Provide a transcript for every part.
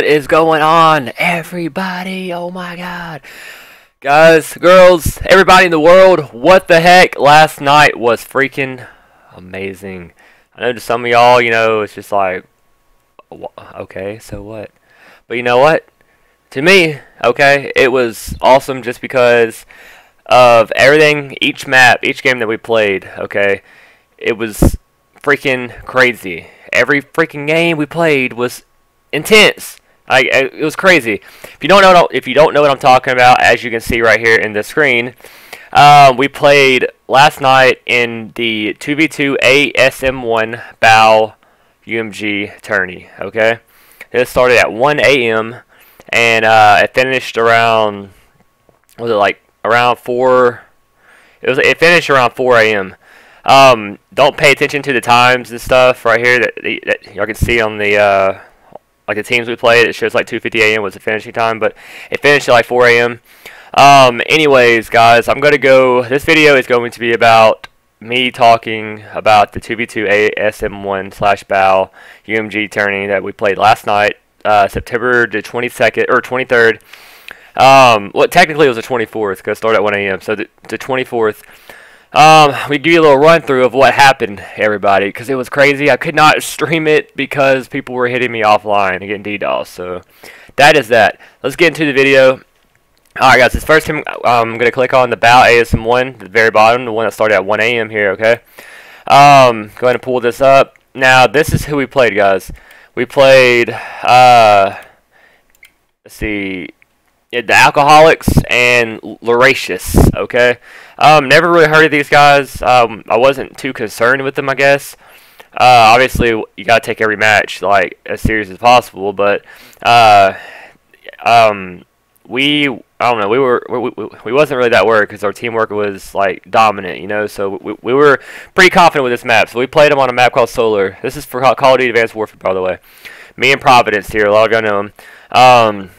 What is going on, everybody? Oh my god. Guys, girls, everybody in the world, what the heck? Last night was freaking amazing. I know to some of y'all, you know, it's just like, okay, so what? But you know what? To me, okay, it was awesome just because of everything, each map, each game that we played, okay? It was freaking crazy. Every freaking game we played was intense. I, it was crazy. If you don't know, if you don't know what I'm talking about, as you can see right here in the screen, um, we played last night in the 2v2 ASM1 Bow UMG tourney. Okay, it started at 1 a.m. and uh, it finished around was it like around four? It was it finished around 4 a.m. Um, don't pay attention to the times and stuff right here that, that y'all can see on the uh, like the teams we played, it shows like 2:50 a.m. was the finishing time, but it finished at like 4 a.m. Um, anyways, guys, I'm gonna go. This video is going to be about me talking about the 2v2 ASM1 slash bow UMG tourney that we played last night, uh, September the 22nd or 23rd. Um, well, technically it was the 24th because it started at 1 a.m. So the, the 24th. Um, we give you a little run through of what happened, everybody, because it was crazy. I could not stream it because people were hitting me offline and getting DDoS. So that is that. Let's get into the video. Alright guys, this first time I'm going to click on the BAL ASM1, the very bottom, the one that started at 1 a.m. here, okay? Um, go ahead and pull this up. Now, this is who we played, guys. We played, uh, let's see, the Alcoholics and Luracious, okay? Um, never really heard of these guys. Um, I wasn't too concerned with them, I guess. Uh, obviously, you gotta take every match like as serious as possible, but uh, um, we I don't know we were we, we, we wasn't really that worried because our teamwork was like dominant, you know. So we, we were pretty confident with this map. So we played them on a map called Solar. This is for Call of Duty Advanced Warfare, by the way. Me and Providence here. A lot of y'all know him. Um,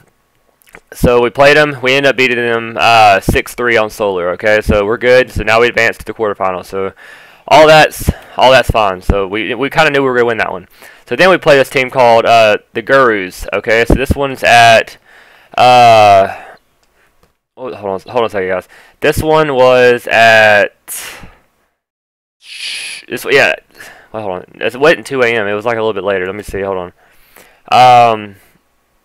so we played them. We ended up beating them 6-3 uh, on Solar. Okay, so we're good. So now we advance to the quarterfinals. So all that's all that's fine. So we we kind of knew we were gonna win that one. So then we play this team called uh, the Gurus. Okay, so this one's at uh, hold on hold on a second, guys. This one was at this yeah. Well, hold on. It's waiting at 2 a.m. It was like a little bit later. Let me see. Hold on. Um.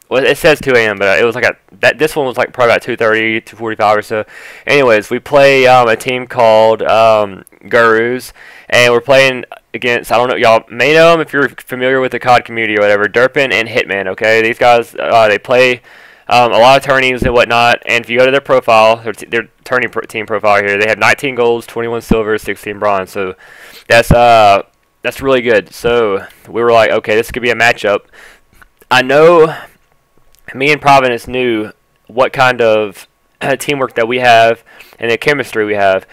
Well, it says 2 a.m., but it was like a that. This one was like probably about 2:30, 2:45 or so. Anyways, we play um, a team called um, Gurus, and we're playing against. I don't know, y'all may know them if you're familiar with the COD community or whatever. Derpin and Hitman. Okay, these guys uh, they play um, a lot of tourneys and whatnot. And if you go to their profile, their, their tourney pro team profile here, they have 19 golds, 21 silver, 16 bronze. So that's uh that's really good. So we were like, okay, this could be a matchup. I know me and Providence knew what kind of teamwork that we have and the chemistry we have.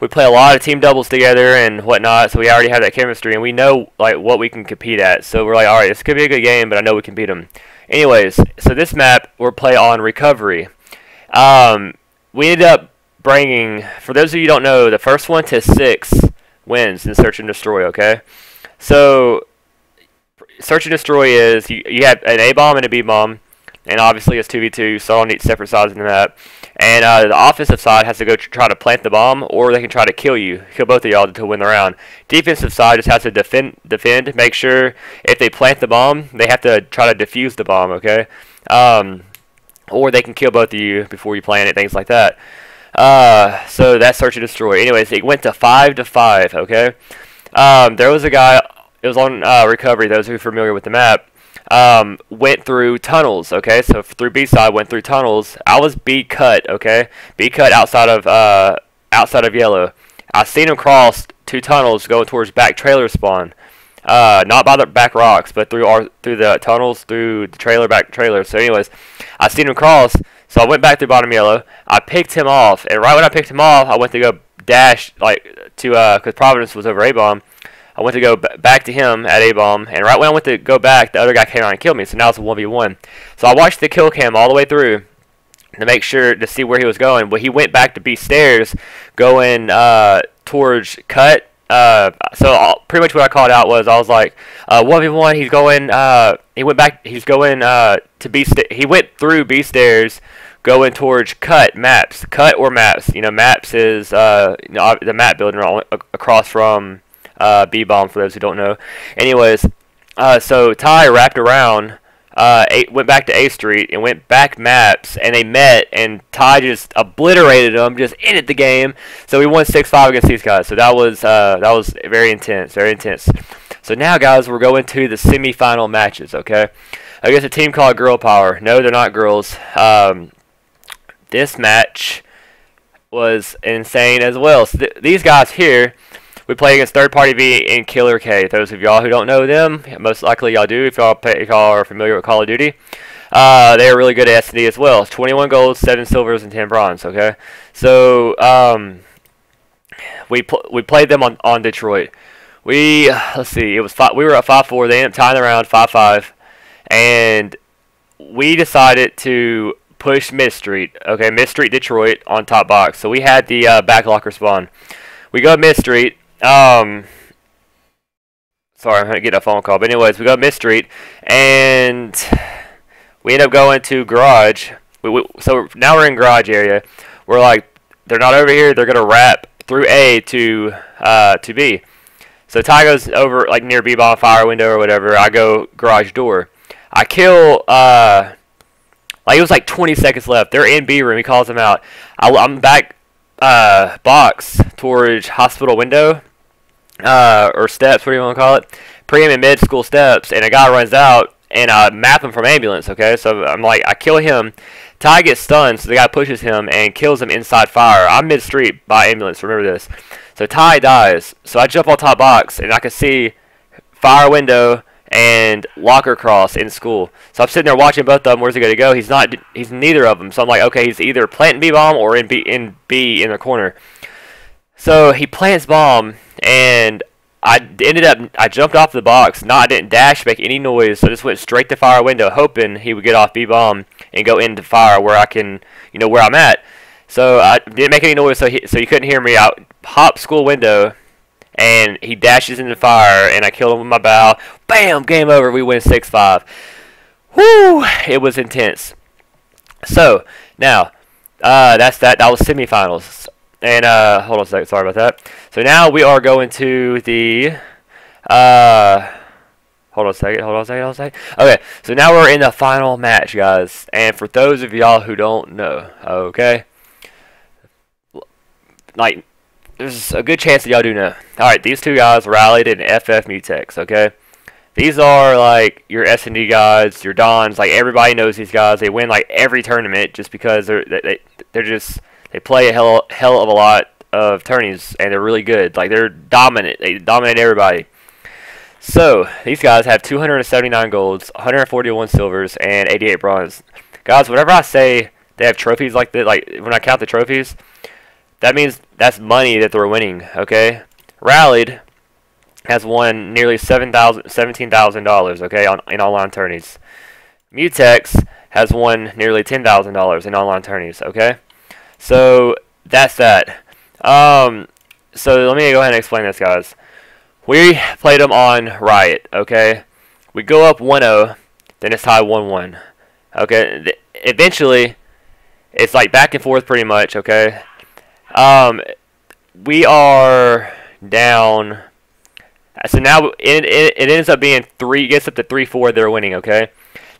We play a lot of team doubles together and whatnot, so we already have that chemistry, and we know like what we can compete at. So we're like, all right, this could be a good game, but I know we can beat them. Anyways, so this map we're play on recovery. Um, we ended up bringing, for those of you don't know, the first one to six wins in search and destroy. Okay, so search and destroy is you, you have an A bomb and a B bomb and obviously it's 2v2, so on each separate sides of the map. And uh, the offensive side has to go try to plant the bomb, or they can try to kill you, kill both of y'all to win the round. Defensive side just has to defend, defend, make sure if they plant the bomb, they have to try to defuse the bomb, okay? Um, or they can kill both of you before you plant it, things like that. Uh, so that's search and destroy. Anyways, it went to five to five, okay? Um, there was a guy, it was on uh, recovery, those who are familiar with the map um, went through tunnels. Okay, so through B side went through tunnels. I was B cut. Okay, B cut outside of uh, outside of yellow. I seen him cross two tunnels going towards back trailer spawn. Uh, not by the back rocks, but through our through the tunnels through the trailer back trailer. So, anyways, I seen him cross. So I went back through bottom yellow. I picked him off, and right when I picked him off, I went to go dash like to uh, cause Providence was over A bomb. I went to go back to him at A-bomb, and right when I went to go back, the other guy came out and killed me, so now it's a 1v1. So I watched the kill cam all the way through to make sure to see where he was going, but he went back to B stairs going uh, towards cut uh, so all, pretty much what I called out was I was like, uh, one v one. He's going. Uh, he went back. He's going uh, to B. He went through B stairs, going towards cut maps, cut or maps. You know, maps is uh, you know, the map building across from uh, B bomb. For those who don't know. Anyways, uh, so Ty wrapped around uh, went back to A Street and went back maps, and they met, and Ty just obliterated them, just ended the game. So we won six five against these guys. So that was uh, that was very intense, very intense. So now, guys, we're going to the semifinal matches. Okay, against a team called Girl Power. No, they're not girls. Um, this match was insane as well. So th these guys here we play against Third Party V and Killer K. Those of y'all who don't know them, most likely y'all do if y'all if y'all are familiar with Call of Duty. Uh, they are really good at S&D as well. 21 golds, 7 silvers, and 10 bronze, okay? So, um, we pl we played them on, on Detroit. We, let's see, it was five, we were at 5-4. They ended up tying the round 5-5. And we decided to push Mid Street, okay, Mid Street Detroit on top box. So we had the uh, back locker spawn. We go Mid Street, um, sorry, I'm gonna get a phone call. But anyways, we go Mid Street, and we end up going to Garage. We, we, so now we're in Garage area. We're like, they're not over here. They're gonna wrap through A to uh, to B. So Ty goes over like near B bomb fire window or whatever. I go garage door. I kill. Uh, like it was like 20 seconds left. They're in B room. He calls them out. I, am back uh, box towards hospital window uh, or steps, what do you want to call it? Pre and mid school steps, and a guy runs out and I map him from ambulance. Okay, so I'm like, I kill him. Ty gets stunned, so the guy pushes him and kills him inside fire. I'm mid street by ambulance. Remember this. So Ty dies. So I jump on top box and I can see fire window and locker cross in school. So I'm sitting there watching both of them. Where's he gonna go? He's not. He's neither of them. So I'm like, okay, he's either planting B bomb or in B in B in the corner. So he plants bomb and I ended up I jumped off the box. Not I didn't dash make any noise, so I just went straight to fire window, hoping he would get off B bomb and go into fire where I can, you know, where I'm at. So I didn't make any noise, so he so he couldn't hear me. Out hop school window, and he dashes into fire, and I kill him with my bow. Bam! Game over. We win six five. Whoo! It was intense. So now, uh, that's that. That was semifinals. And uh, hold on a second, sorry about that. So now we are going to the, uh, hold on a second, hold on a second, hold on a second. Okay, so now we're in the final match, guys. And for those of y'all who don't know, okay, like, there's a good chance that y'all do know. Alright, these two guys rallied in FF Mutex, okay? These are like your S&D guys, your Dons, like everybody knows these guys. They win like every tournament just because they're they, they're just they play a hell, hell of a lot of tourneys, and they're really good. Like, they're dominant. They dominate everybody. So, these guys have 279 golds, 141 silvers, and 88 bronze. Guys, whenever I say they have trophies like this, like, when I count the trophies, that means that's money that they're winning, okay? Rallied has won nearly $7,000, $17,000, okay, on, in online tourneys. Mutex has won nearly $10,000 in online tourneys, okay? So that's that. Um, so let me go ahead and explain this, guys. We played them on Riot, okay? We go up 1-0, then it's tied 1-1. Okay, eventually, it's like back and forth pretty much, okay? Um, we are down. So now it, it, it ends up being 3, gets up to 3-4, they're winning, okay?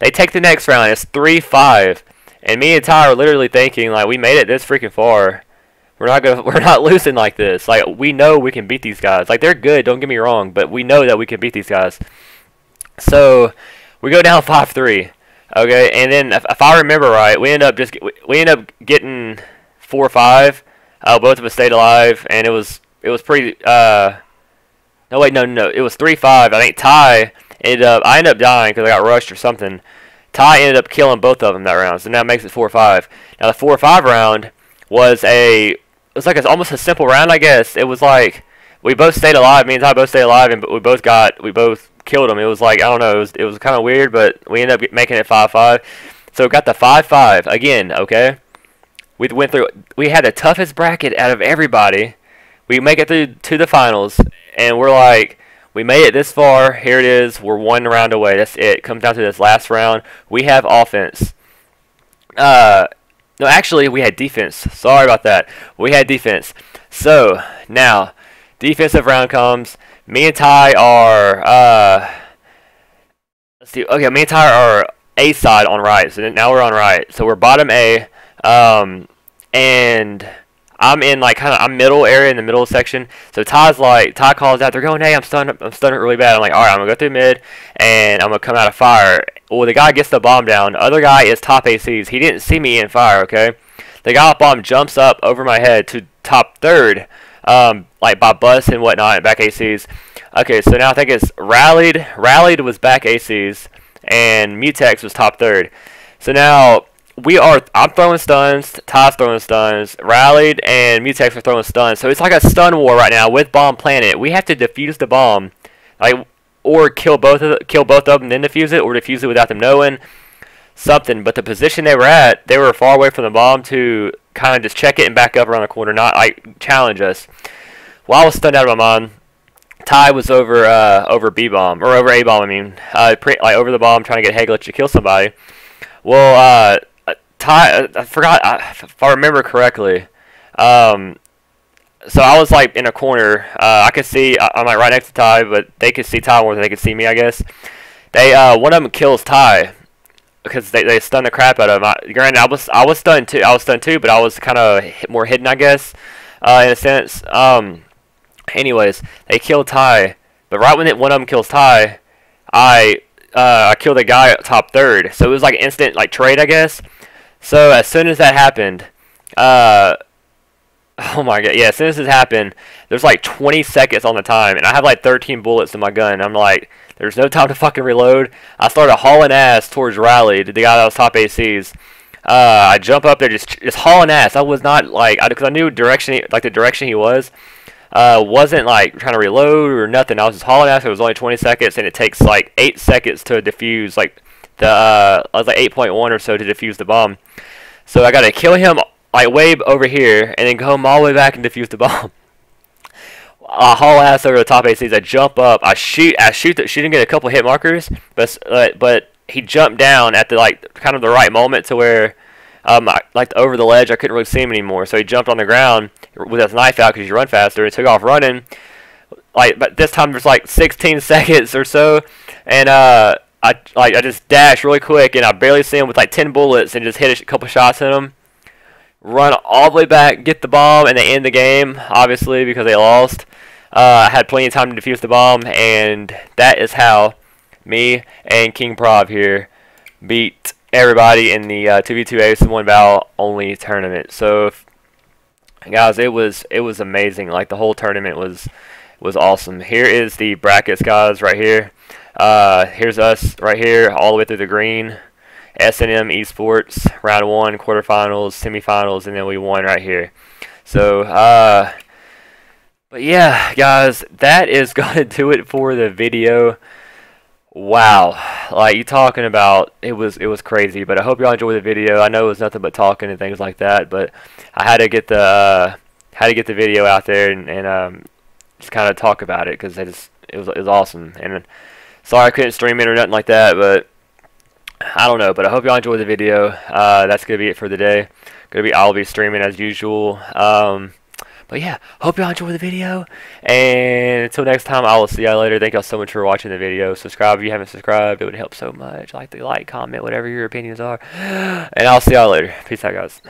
They take the next round, it's 3-5. And me and Ty are literally thinking like we made it this freaking far. We're not gonna we're not losing like this. Like we know we can beat these guys. Like they're good, don't get me wrong, but we know that we can beat these guys. So we go down five three. Okay, and then if, if I remember right, we end up just we end up getting four or five. Uh, both of us stayed alive, and it was it was pretty. Uh, no wait, no no, it was three five. I think Ty ended up. I ended up dying because I got rushed or something. Ty ended up killing both of them that round, so now it makes it four or five. Now the four or five round was a, it was like a, almost a simple round, I guess. It was like, we both stayed alive, me and Ty both stayed alive, and we both got, we both killed them. It was like, I don't know, it was, it was kind of weird, but we ended up making it 5-5. So we got the 5-5, again, okay? We went through, we had the toughest bracket out of everybody. we make it through to the finals, and we're like, we made it this far. Here it is. We're one round away. That's it. Comes down to this last round. We have offense. Uh, no, actually, we had defense. Sorry about that. We had defense. So now, defensive round comes. Me and Ty are. Uh, let's see. Okay, me and Ty are A side on right. So now we're on right. So we're bottom A. Um, and I'm in like kind of I'm middle area in the middle section. So Ty's like Ty calls out, they're going, hey, I'm stunned, I'm stunned really bad. I'm like, all right, I'm gonna go through mid and I'm gonna come out of fire. Well, the guy gets the bomb down. The other guy is top ACs. He didn't see me in fire. Okay, the guy with bomb jumps up over my head to top third, um, like by bus and whatnot, back ACs. Okay, so now I think it's rallied. Rallied was back ACs, and Mutex was top third. So now we are I'm throwing stuns, Ty's throwing stuns, Rallied and Mutex are throwing stuns. So it's like a stun war right now with Bomb Planet. We have to defuse the bomb. Like or kill both of the, kill both of them then defuse it or defuse it without them knowing something. But the position they were at, they were far away from the bomb to kind of just check it and back up around the corner, not like challenge us. While I was stunned out of my mind, Ty was over uh, over B bomb or over A bomb. I mean, uh, pre- like over the bomb, trying to get Heglet to kill somebody. Well, uh, Ty, I forgot if I remember correctly. Um, so I was like in a corner. Uh, I could see I'm like right next to Ty, but they could see Ty more than they could see me. I guess they uh, one of them kills Ty because they they stun the crap out of him. I, granted, I was I was stunned too. I was stunned too, but I was kind of more hidden, I guess, uh, in a sense. Um, anyways, they killed Ty, but right when it, one of them kills Ty, I uh, I killed a guy at top third. So it was like instant like trade, I guess. So as soon as that happened, uh, oh my god, yeah, as soon as this happened, there's like 20 seconds on the time, and I have like 13 bullets in my gun. I'm like, there's no time to fucking reload. I started hauling ass towards Riley, the guy that was top ACs. Uh, I jump up there, just just hauling ass. I was not like, because I, I, knew direction, like the direction he was. Uh, wasn't like trying to reload or nothing. I was just hauling ass. It was only 20 seconds, and it takes like eight seconds to defuse like the uh, I was like 8.1 or so to defuse the bomb. So I gotta kill him like way over here, and then come all the way back and defuse the bomb. I haul ass over the top ACs. I jump up. I shoot. I shoot. The, shoot and get a couple hit markers, but uh, but he jumped down at the like kind of the right moment to where um I, like over the ledge I couldn't really see him anymore. So he jumped on the ground with his knife out because you run faster and took off running. Like but this time there's like 16 seconds or so, and uh I like I just dash really quick and I barely see him with like 10 bullets and just hit a couple shots in him. Run all the way back, get the bomb, and they end the game, obviously, because they lost. Uh, I had plenty of time to defuse the bomb, and that is how me and King Prov here beat everybody in the uh, 2v2 one battle only tournament. So, if, guys, it was it was amazing. Like the whole tournament was was awesome. Here is the brackets, guys, right here. Uh, here's us right here, all the way through the green. S&M Esports, round one, quarterfinals, semifinals, and then we won right here. So, uh, but yeah, guys, that is going to do it for the video. Wow, like you talking about, it was it was crazy. But I hope y'all enjoyed the video. I know it was nothing but talking and things like that, but I had to get the uh, had to get the video out there and, and um, just kind of talk about it because it, it was it was awesome. And sorry I couldn't stream it or nothing like that, but I don't know. But I hope y'all enjoyed the video. Uh, that's gonna be it for the day. Gonna be I'll be streaming as usual. Um, but yeah, hope y'all enjoyed the video. And until next time, I will see y'all later. Thank y'all so much for watching the video. Subscribe if you haven't subscribed. It would help so much. Like the like, comment, whatever your opinions are. And I'll see y'all later. Peace out, guys.